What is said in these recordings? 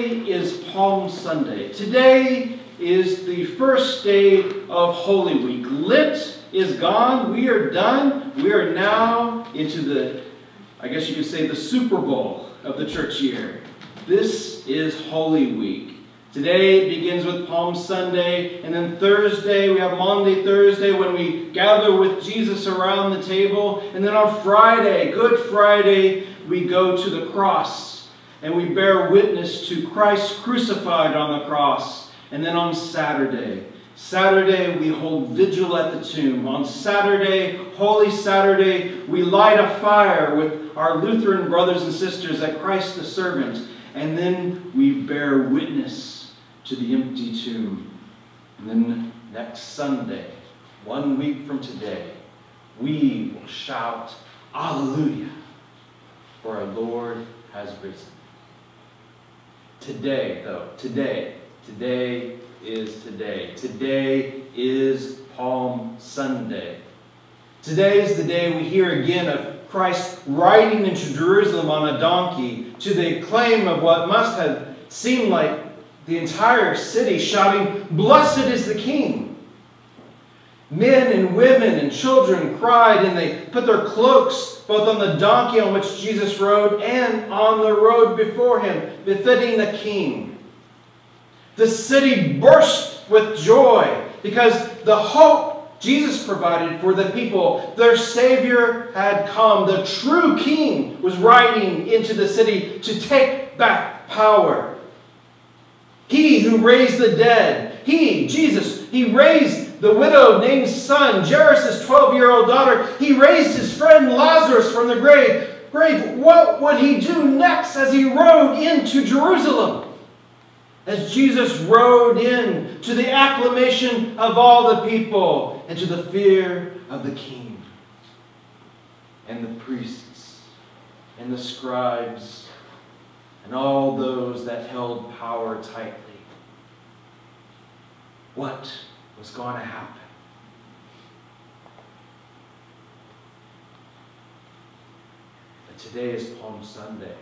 today is Palm Sunday. Today is the first day of Holy Week. Lent is gone. We are done. We are now into the, I guess you could say, the Super Bowl of the church year. This is Holy Week. Today begins with Palm Sunday, and then Thursday, we have Maundy, Thursday, when we gather with Jesus around the table. And then on Friday, Good Friday, we go to the cross and we bear witness to Christ crucified on the cross. And then on Saturday, Saturday, we hold vigil at the tomb. On Saturday, Holy Saturday, we light a fire with our Lutheran brothers and sisters at Christ the Servant. And then we bear witness to the empty tomb. And then next Sunday, one week from today, we will shout, Alleluia, for our Lord has risen. Today, though, today, today is today. Today is Palm Sunday. Today is the day we hear again of Christ riding into Jerusalem on a donkey to the acclaim of what must have seemed like the entire city shouting, Blessed is the King. Men and women and children cried, and they put their cloaks both on the donkey on which Jesus rode and on the road before him, befitting the king. The city burst with joy because the hope Jesus provided for the people, their Savior had come. The true king was riding into the city to take back power. He who raised the dead, he, Jesus, he raised the widow Nain's son, Jairus' 12-year-old daughter. He raised his friend Lazarus from the grave. Grave. What would he do next as he rode into Jerusalem? As Jesus rode in to the acclamation of all the people and to the fear of the king and the priests and the scribes and all those that held power tightly. What was going to happen? But today is Palm Sunday.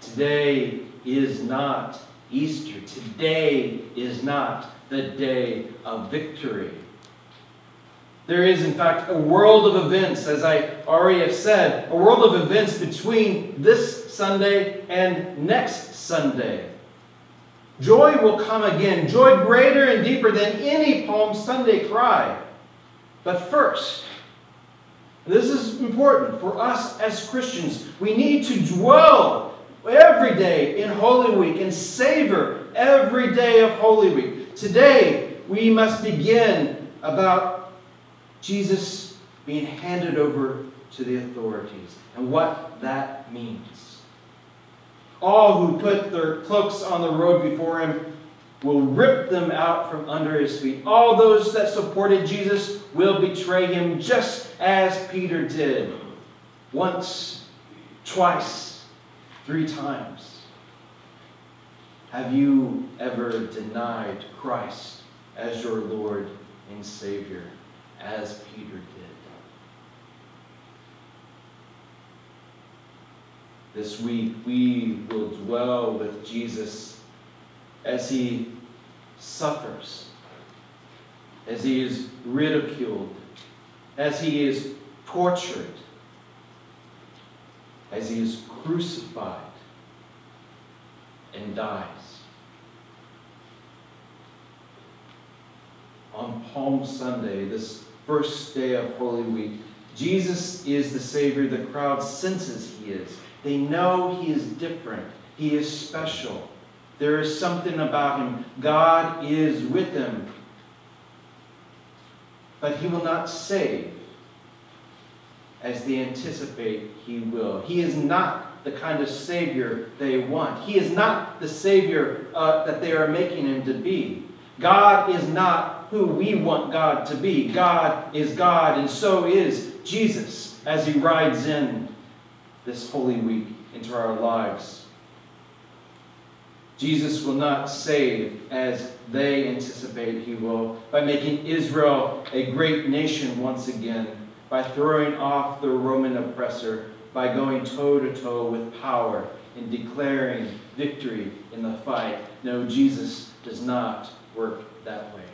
Today is not Easter. Today is not the day of victory. There is, in fact, a world of events, as I already have said, a world of events between this Sunday and next Sunday. Joy will come again, joy greater and deeper than any Palm Sunday cry. But first, this is important for us as Christians. We need to dwell every day in Holy Week and savor every day of Holy Week. Today, we must begin about Jesus being handed over to the authorities and what that means. All who put their cloaks on the road before him will rip them out from under his feet. All those that supported Jesus will betray him just as Peter did. Once, twice, three times. Have you ever denied Christ as your Lord and Savior? as Peter did. This week, we will dwell with Jesus as he suffers, as he is ridiculed, as he is tortured, as he is crucified and dies. On Palm Sunday, this first day of Holy Week. Jesus is the Savior the crowd senses he is. They know he is different. He is special. There is something about him. God is with him. But he will not save as they anticipate he will. He is not the kind of Savior they want. He is not the Savior uh, that they are making him to be. God is not who we want God to be. God is God, and so is Jesus as he rides in this Holy Week into our lives. Jesus will not save as they anticipate he will by making Israel a great nation once again, by throwing off the Roman oppressor, by going toe to toe with power. in declaring victory in the fight. No, Jesus does not work that way.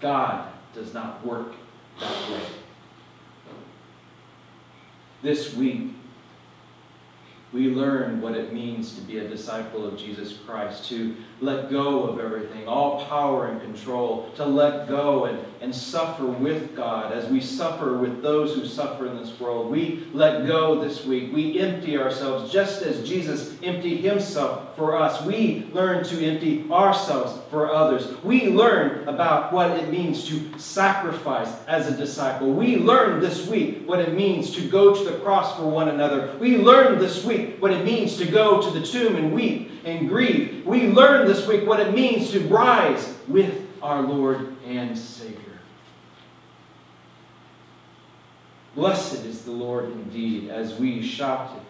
God does not work that way. This week, we learn what it means to be a disciple of Jesus Christ, to let go of everything, all power and control, to let go and, and suffer with God as we suffer with those who suffer in this world. We let go this week. We empty ourselves just as Jesus emptied himself for us. We learn to empty ourselves for others. We learn about what it means to sacrifice as a disciple. We learn this week what it means to go to the cross for one another. We learn this week what it means to go to the tomb and weep and grieve. We learn this week what it means to rise with our Lord and Savior. Blessed is the Lord indeed as we shouted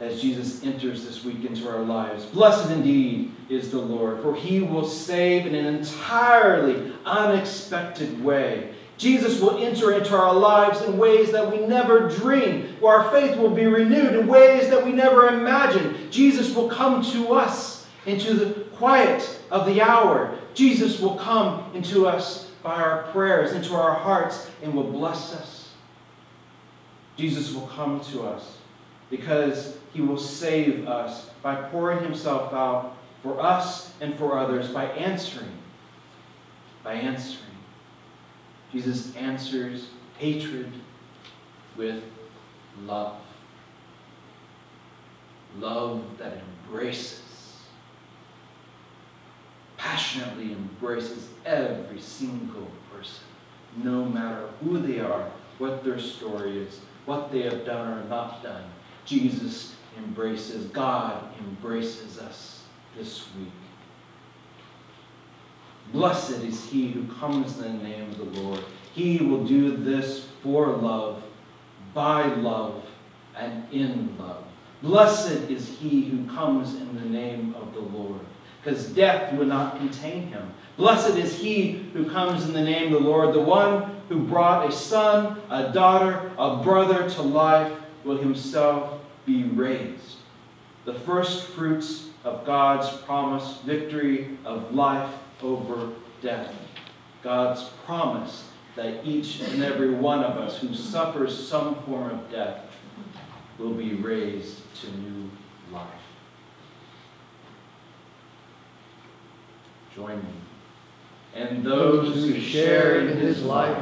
as Jesus enters this week into our lives. Blessed indeed is the Lord, for he will save in an entirely unexpected way. Jesus will enter into our lives in ways that we never dreamed, where our faith will be renewed in ways that we never imagined. Jesus will come to us into the quiet of the hour. Jesus will come into us by our prayers, into our hearts, and will bless us. Jesus will come to us because he will save us by pouring himself out for us and for others, by answering, by answering. Jesus answers hatred with love. Love that embraces, passionately embraces every single person, no matter who they are, what their story is, what they have done or not done. Jesus embraces, God embraces us this week. Blessed is he who comes in the name of the Lord. He will do this for love, by love, and in love. Blessed is he who comes in the name of the Lord, because death would not contain him. Blessed is he who comes in the name of the Lord, the one who brought a son, a daughter, a brother to life, will himself be raised. The first fruits of God's promised victory of life over death. God's promise that each and every one of us who suffers some form of death will be raised to new life. Join me. And those who share in his life,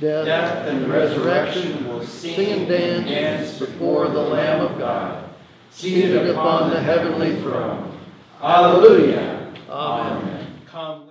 death, death and resurrection will sing and dance before the Lamb of God, seated upon the heavenly throne. Alleluia. Amen. Come.